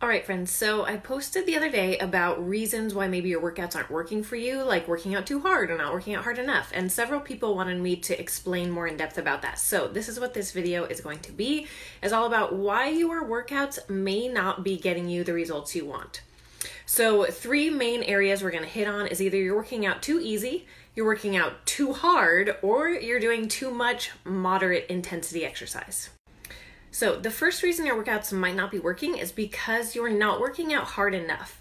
All right, friends. So I posted the other day about reasons why maybe your workouts aren't working for you, like working out too hard or not working out hard enough. And several people wanted me to explain more in depth about that. So this is what this video is going to be. Is all about why your workouts may not be getting you the results you want. So three main areas we're going to hit on is either you're working out too easy, you're working out too hard, or you're doing too much moderate intensity exercise. So, the first reason your workouts might not be working is because you're not working out hard enough.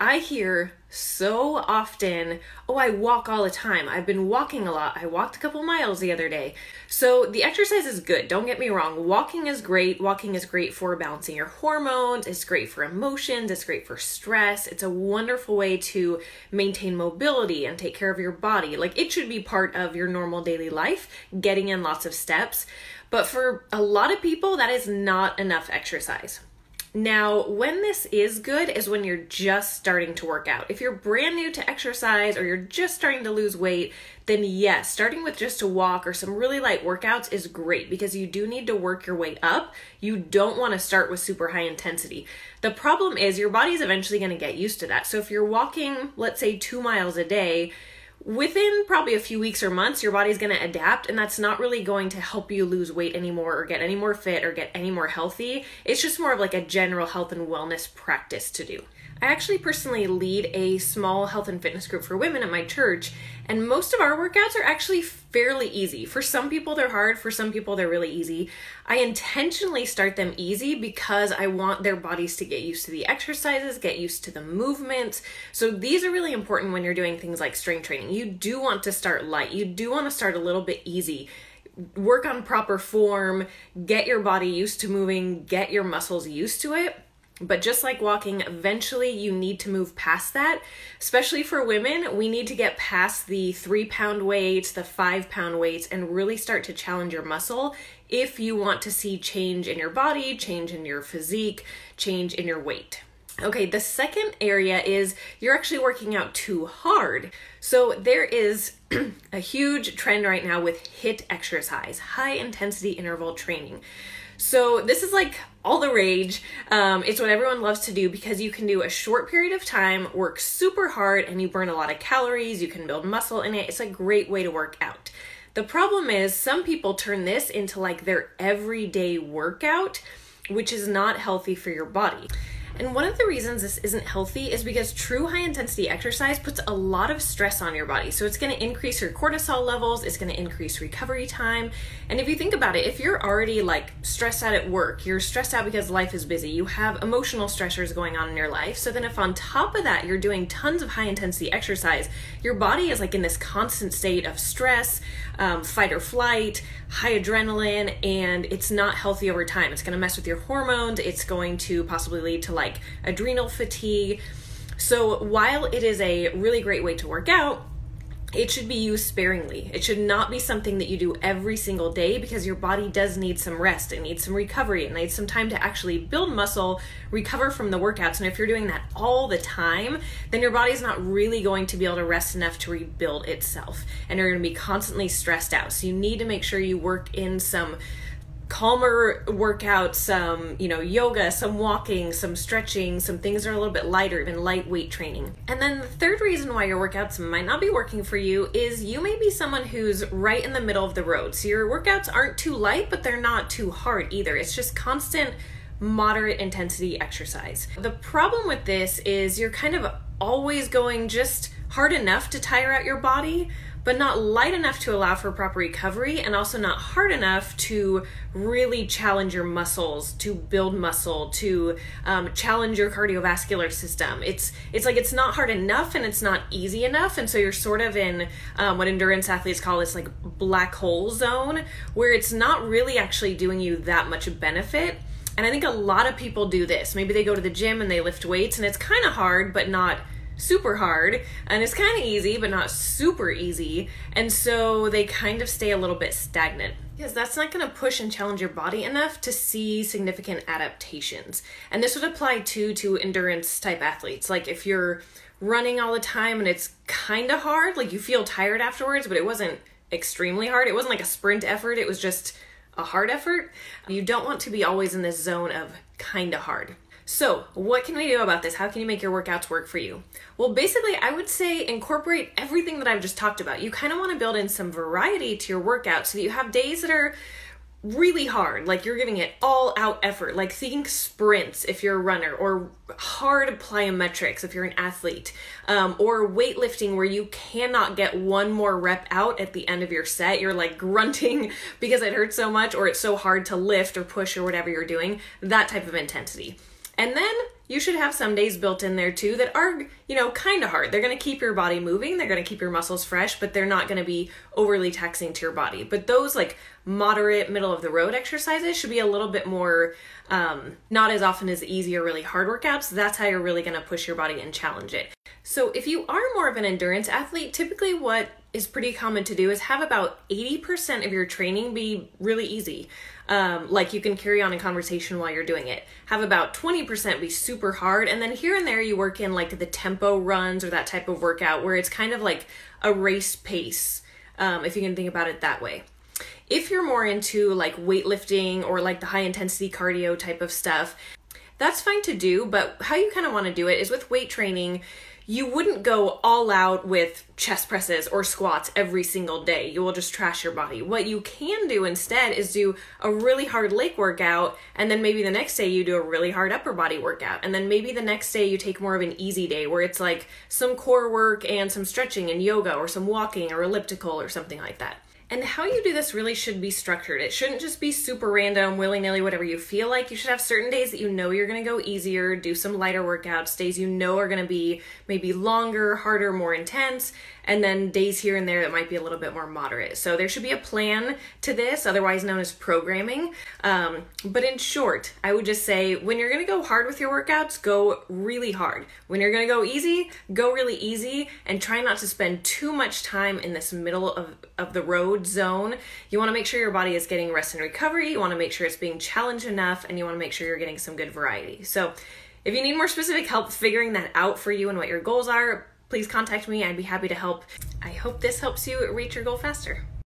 I hear so often, oh, I walk all the time. I've been walking a lot. I walked a couple miles the other day. So the exercise is good. Don't get me wrong. Walking is great. Walking is great for balancing your hormones. It's great for emotions. It's great for stress. It's a wonderful way to maintain mobility and take care of your body. Like it should be part of your normal daily life, getting in lots of steps. But for a lot of people, that is not enough exercise. Now, when this is good is when you're just starting to work out. If you're brand new to exercise or you're just starting to lose weight, then yes, starting with just a walk or some really light workouts is great because you do need to work your way up. You don't want to start with super high intensity. The problem is your body's eventually going to get used to that. So if you're walking, let's say, two miles a day, within probably a few weeks or months, your body's going to adapt, and that's not really going to help you lose weight anymore or get any more fit or get any more healthy. It's just more of like a general health and wellness practice to do. I actually personally lead a small health and fitness group for women at my church, and most of our workouts are actually fairly easy. For some people, they're hard, for some people, they're really easy. I intentionally start them easy because I want their bodies to get used to the exercises, get used to the movements. So, these are really important when you're doing things like strength training. You do want to start light, you do want to start a little bit easy work on proper form, get your body used to moving, get your muscles used to it. But just like walking, eventually you need to move past that. Especially for women, we need to get past the three pound weights, the five pound weights, and really start to challenge your muscle if you want to see change in your body, change in your physique, change in your weight. Okay, the second area is you're actually working out too hard. So there is a huge trend right now with HIIT exercise, high intensity interval training. So this is like all the rage. Um, it's what everyone loves to do because you can do a short period of time, work super hard, and you burn a lot of calories. You can build muscle in it. It's a great way to work out. The problem is, some people turn this into like their everyday workout, which is not healthy for your body. And one of the reasons this isn't healthy is because true high intensity exercise puts a lot of stress on your body. So it's going to increase your cortisol levels, it's going to increase recovery time. And if you think about it, if you're already like stressed out at work, you're stressed out because life is busy, you have emotional stressors going on in your life. So then if on top of that you're doing tons of high intensity exercise, your body is like in this constant state of stress, um, fight or flight, high adrenaline, and it's not healthy over time. It's going to mess with your hormones, it's going to possibly lead to like like adrenal fatigue. So while it is a really great way to work out, it should be used sparingly. It should not be something that you do every single day because your body does need some rest. It needs some recovery. It needs some time to actually build muscle, recover from the workouts. And if you're doing that all the time, then your body's not really going to be able to rest enough to rebuild itself. And you're going to be constantly stressed out. So you need to make sure you work in some calmer workouts, some, you know, yoga, some walking, some stretching, some things are a little bit lighter, even lightweight training. And then the third reason why your workouts might not be working for you is you may be someone who's right in the middle of the road. So your workouts aren't too light, but they're not too hard either. It's just constant moderate intensity exercise. The problem with this is you're kind of always going just hard enough to tire out your body, but not light enough to allow for proper recovery and also not hard enough to really challenge your muscles to build muscle to um, challenge your cardiovascular system. It's it's like it's not hard enough and it's not easy enough and so you're sort of in um, what endurance athletes call this like black hole zone where it's not really actually doing you that much benefit. And i think a lot of people do this. Maybe they go to the gym and they lift weights and it's kind of hard but not super hard and it's kind of easy but not super easy and so they kind of stay a little bit stagnant. Because that's not going to push and challenge your body enough to see significant adaptations and this would apply too to endurance type athletes. Like if you're running all the time and it's kind of hard like you feel tired afterwards but it wasn't extremely hard it wasn't like a sprint effort it was just a hard effort you don't want to be always in this zone of kind of hard So, what can we do about this? How can you make your workouts work for you? Well, basically, I would say incorporate everything that I've just talked about. You kind of want to build in some variety to your workout so that you have days that are really hard, like you're giving it all out effort, like think sprints if you're a runner, or hard plyometrics if you're an athlete, um, or weightlifting where you cannot get one more rep out at the end of your set. You're like grunting because it hurts so much, or it's so hard to lift or push or whatever you're doing. That type of intensity. And then you should have some days built in there too that are, you know, kind of hard. They're going to keep your body moving, they're going to keep your muscles fresh, but they're not going to be overly taxing to your body. But those like moderate, middle of the road exercises should be a little bit more, um, not as often as easy or really hard workouts. That's how you're really going to push your body and challenge it. So if you are more of an endurance athlete, typically what is pretty common to do is have about 80% of your training be really easy. Um, like you can carry on a conversation while you're doing it. Have about 20% be super hard, and then here and there you work in like the tempo runs or that type of workout where it's kind of like a race pace, um, if you can think about it that way. If you're more into like weightlifting or like the high intensity cardio type of stuff, that's fine to do, but how you kind of want to do it is with weight training you wouldn't go all out with chest presses or squats every single day. You will just trash your body. What you can do instead is do a really hard leg workout, and then maybe the next day you do a really hard upper body workout. And then maybe the next day you take more of an easy day where it's like some core work and some stretching and yoga or some walking or elliptical or something like that. And how you do this really should be structured. It shouldn't just be super random, willy nilly, whatever you feel like. You should have certain days that you know you're gonna go easier, do some lighter workouts, days you know are gonna be maybe longer, harder, more intense, and then days here and there that might be a little bit more moderate. So there should be a plan to this, otherwise known as programming. Um, but in short, I would just say when you're gonna go hard with your workouts, go really hard. When you're gonna go easy, go really easy, and try not to spend too much time in this middle of, of the road zone. You wanna make sure your body is getting rest and recovery, you wanna make sure it's being challenged enough, and you wanna make sure you're getting some good variety. So if you need more specific help figuring that out for you and what your goals are, please contact me. I'd be happy to help. I hope this helps you reach your goal faster.